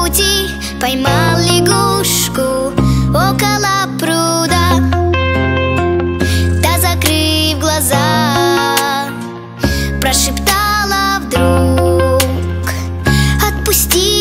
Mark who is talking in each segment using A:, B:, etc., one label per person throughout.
A: пути. Поймал лягушку около пруда. Та, закрыв глаза, прошептала вдруг Отпусти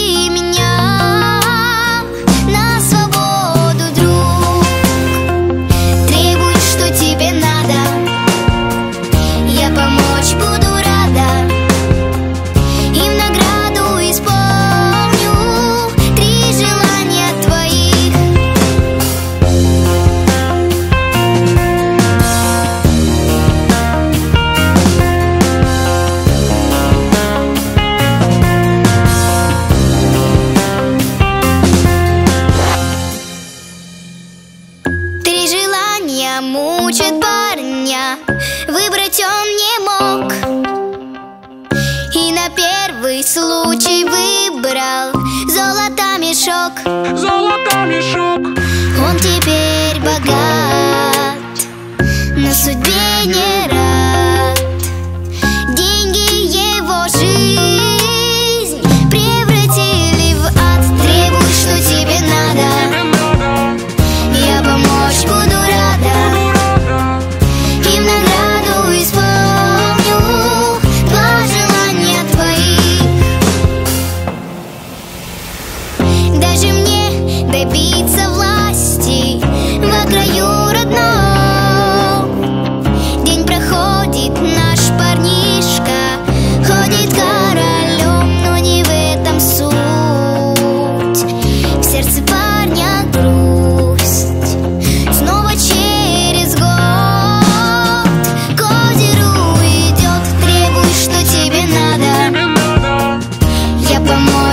A: Мучит парня, выбрать он не мог. И на первый случай выбрал золото мешок.
B: Золото мешок.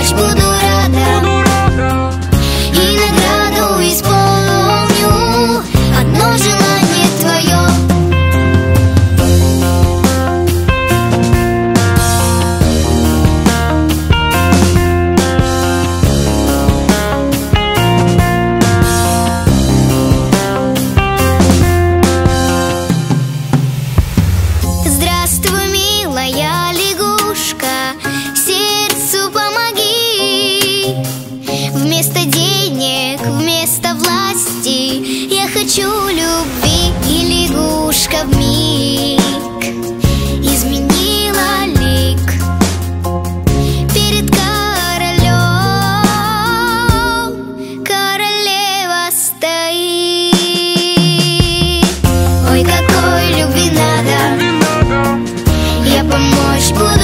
A: будешь, буду рада
B: хочу любви
A: И лягушка в миг. Изменила лик Перед королем. Королева стоит. Ой, какой любви надо. Я помочь буду.